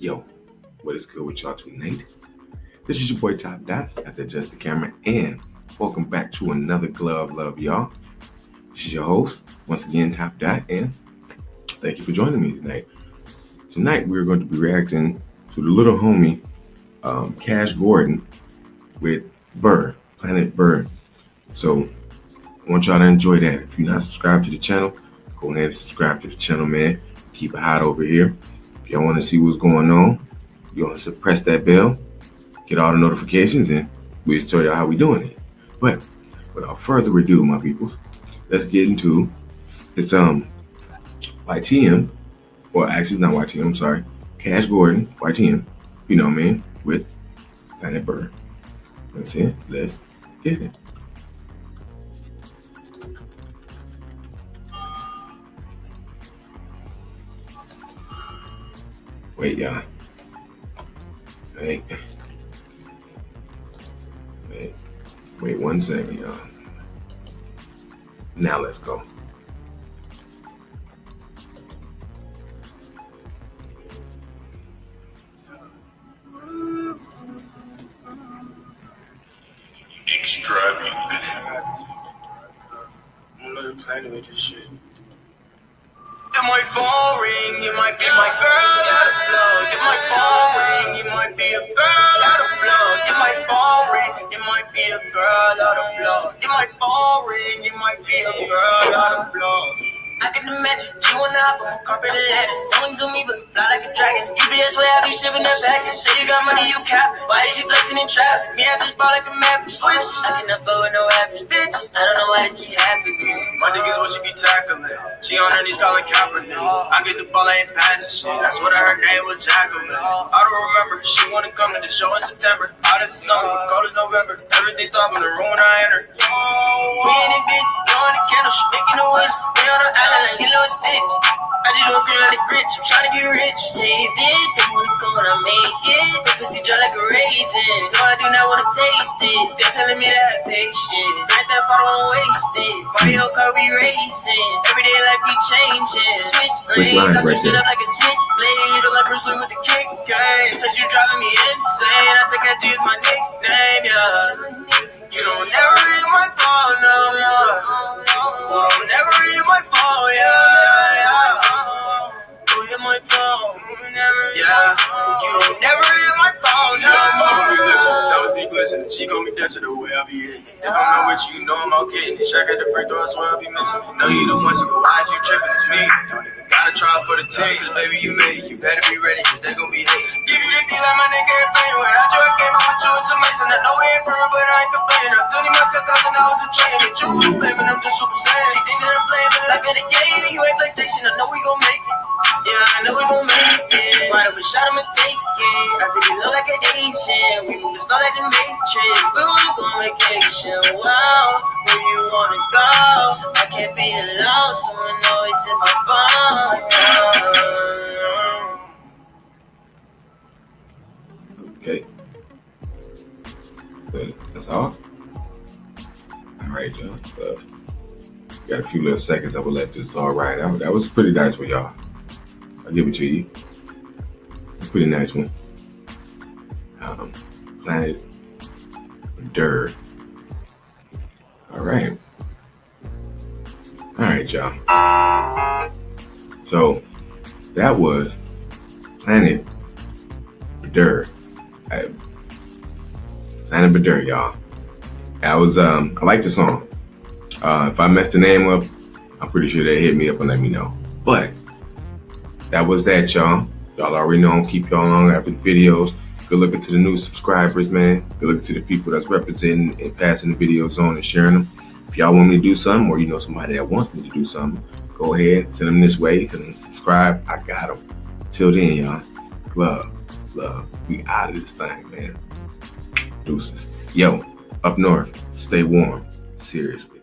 Yo, what is good with y'all tonight? This is your boy TopDott at the Adjust the Camera, and welcome back to another Glove Love, y'all. This is your host, once again, TopDott, and thank you for joining me tonight. Tonight, we're going to be reacting to the little homie, um, Cash Gordon, with Burr, Planet Burr. So, I want y'all to enjoy that. If you're not subscribed to the channel, go ahead and subscribe to the channel, man. Keep it hot over here. Y'all want to see what's going on, you want to press that bell, get all the notifications, and we'll show y'all how we doing it. But without further ado, my peoples, let's get into it's um YTM, or actually not YTM, I'm sorry, Cash Gordon, YTM, you know what I mean, with Planet Burr. That's it. Let's get it. Wait, y'all. Wait. Wait. Wait one second, y'all. Now let's go. Extravagant. I'm not playing with this shit. It might phone ring, girl out of. It might phone ring, you might be a girl out of blood. I can imagine you on the hop on carpet Aladdin. No wings on me, but fly like a dragon. UPS way I be shipping that package. Say you got money, you cap. Why is you flexing in traffic? Me, I just ball like a maverick switch. I cannot fuck with no average bitch. I don't know why this keep happening. My niggas what she be tackling. She on her knees calling Kaepernick. I get the ball, I ain't passing shit. That's what her name was Jacqueline. I don't remember. She wanna come to the show in September. Hot as the summer, cold as November. Everything stopping the room when I enter. We in it, bitch. Blowing the candle, making. We on the island like Lilo and Stitch. I just look good like a grinch. I'm trying to get rich. You save it, they wanna go I make it. The pussy dry like a raisin. No, I do not wanna taste it. They're telling me that I shit. Drink that bottle and waste it. Mario Kart we racing. Every day life be changing. Switch lanes. I switch it up like a switchblade. Look like Bruce Lee with the kick game. She said you driving me insane. I said G is my nickname, You hit yeah. You don't never read my phone no more. That was big listen. She gon' be dancing the way I be hitting. If I'm not with you, you know I'm out getting it. Check at the free throw, I swear I be missing it. Know you the one, so why is you tripping? It's me. Don't even gotta try for the team. Cause baby, you made it. You better be ready, cause they gon' be hating. Give you the deal, like my nigga playing. Without you, I came up with you, it's amazing. I know we ain't perfect, but I ain't complaining. I'm doing my 10,000 hours of training. That you blaming, I'm just super saiyan. She thinking I'm playing, but like in the game, you ain't PlayStation. I know we gon' make I know we gon' make it. A shot, I'ma take it. I take it low like an Asian. We moving slow like the Matrix. We wanna go on vacation. Wow, where you wanna go? I can't be alone, someone always in my phone. Okay. But that's all. All right, y'all. So got a few little seconds. I will let this all right. That was pretty nice one, y'all. I'll give it to you. It's pretty nice one. Um, Planet Dirt. All right. All right, y'all. So that was Planet Dirt. I- Planet Badur, y'all. I was um I like the song. Uh if I messed the name up, I'm pretty sure they hit me up and let me know. But that was that, y'all. Y'all already know keep y'all on after the videos. Good looking to the new subscribers, man. Good looking to the people that's representing and passing the videos on and sharing them. If y'all want me to do something, or you know somebody that wants me to do something, go ahead, send them this way, send them subscribe. I got them. Till then, y'all. Love, love. We out of this thing, man. Deuces. Yo, up north, stay warm. Seriously.